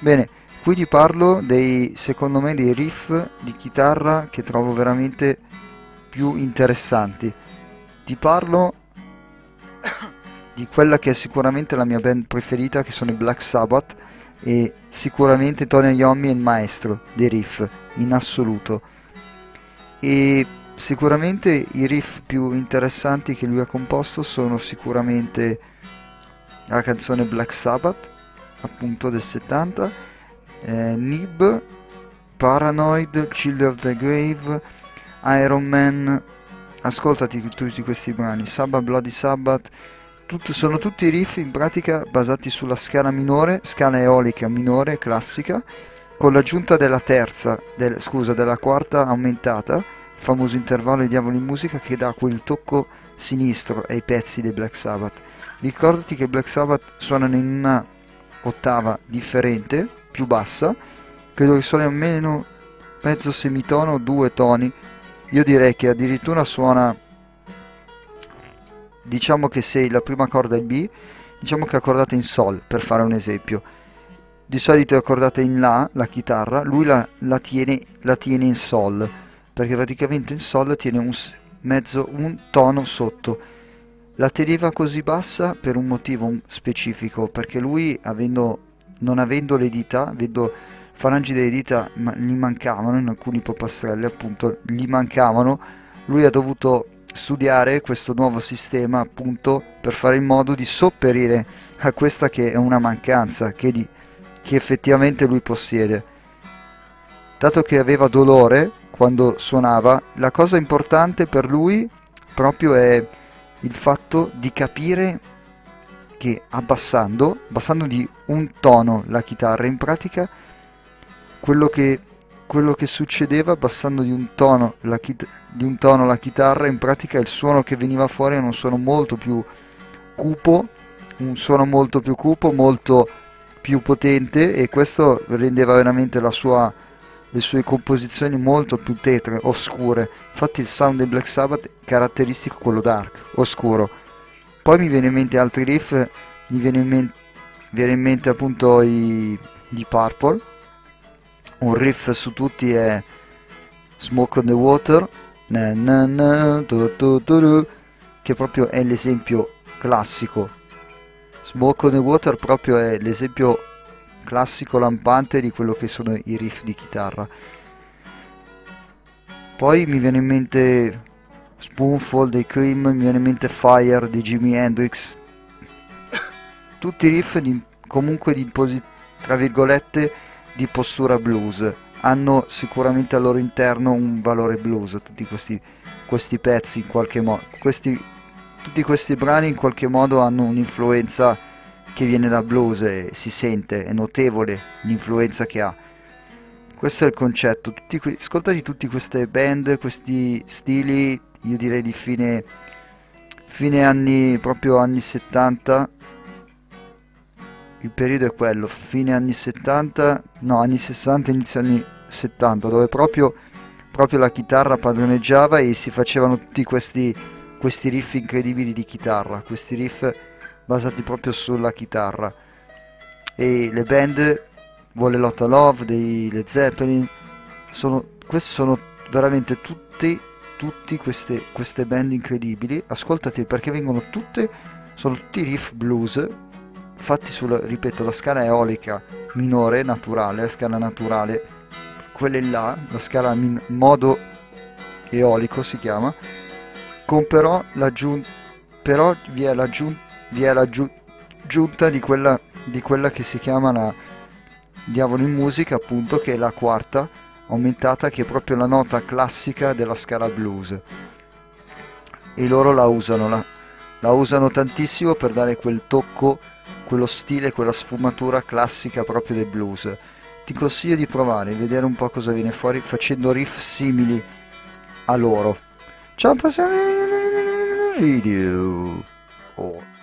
Bene, qui ti parlo dei, secondo me, dei riff di chitarra che trovo veramente più interessanti. Ti parlo di quella che è sicuramente la mia band preferita, che sono i Black Sabbath, e sicuramente Tony Iommi è il maestro dei riff, in assoluto. E sicuramente i riff più interessanti che lui ha composto sono sicuramente la canzone Black Sabbath, appunto del 70, eh, Nib, Paranoid, Children of the Grave, Iron Man, ascoltati tutti questi brani, Sabbath, Bloody Sabbath, Tut, sono tutti riff in pratica basati sulla scala minore, scala eolica minore classica, con l'aggiunta della terza, del, scusa, della quarta aumentata, il famoso intervallo di diavolo in musica che dà quel tocco sinistro ai pezzi dei Black Sabbath. Ricordati che Black Sabbath suonano in una ottava differente, più bassa, credo che suoni almeno mezzo semitono, due toni. Io direi che addirittura suona diciamo che se la prima corda è B, diciamo che è accordata in Sol, per fare un esempio. Di solito è accordata in La, la chitarra, lui la, la, tiene, la tiene, in Sol, perché praticamente in Sol tiene un, mezzo, un tono sotto. La teneva così bassa per un motivo specifico, perché lui, avendo, non avendo le dita, avendo falangi delle dita, ma gli mancavano, in alcuni popastrelli appunto, gli mancavano, lui ha dovuto studiare questo nuovo sistema appunto per fare in modo di sopperire a questa che è una mancanza che, di, che effettivamente lui possiede. Dato che aveva dolore quando suonava, la cosa importante per lui proprio è il fatto di capire che abbassando, abbassando di un tono la chitarra in pratica, quello che quello che succedeva abbassando di un, tono la di un tono la chitarra, in pratica il suono che veniva fuori era un suono molto più cupo, un suono molto più cupo, molto più potente e questo rendeva veramente sua, le sue composizioni molto più tetre, oscure. Infatti il sound dei Black Sabbath è caratteristico quello dark, oscuro. Poi mi viene in mente altri riff, mi viene in mente, viene in mente appunto i di Purple un riff su tutti è Smoke on the Water na na na, tu, tu, tu, che proprio è l'esempio classico Smoke on the Water proprio è l'esempio classico lampante di quello che sono i riff di chitarra. Poi mi viene in mente Spoonful dei Cream, mi viene in mente Fire di Jimi Hendrix. Tutti riff di, comunque di tra virgolette di postura blues. Hanno sicuramente al loro interno un valore blues tutti questi, questi pezzi in qualche modo questi, tutti questi brani in qualche modo hanno un'influenza che viene da blues e si sente è notevole l'influenza che ha. Questo è il concetto. Tutti, ascoltati tutte queste band questi stili io direi di fine fine anni proprio anni 70 il periodo è quello, fine anni 70, no, anni 60, inizio anni 70, dove proprio, proprio la chitarra padroneggiava e si facevano tutti questi, questi riff incredibili di chitarra, questi riff basati proprio sulla chitarra. E le band, Vuole Lotta Love, dei Led Zeppelin, sono, queste sono veramente tutte, tutte queste, queste band incredibili, ascoltati perché vengono tutte, sono tutti riff blues fatti sulla, ripeto, la scala eolica minore, naturale, la scala naturale, quella là, la scala in modo eolico si chiama, con però, però vi è l'aggiunta di quella, di quella che si chiama la diavolo in musica, appunto, che è la quarta aumentata, che è proprio la nota classica della scala blues. E loro la usano, la, la usano tantissimo per dare quel tocco quello stile, quella sfumatura classica proprio del blues. Ti consiglio di provare, vedere un po' cosa viene fuori facendo riff simili a loro. Ciao, passiamo video. Oh.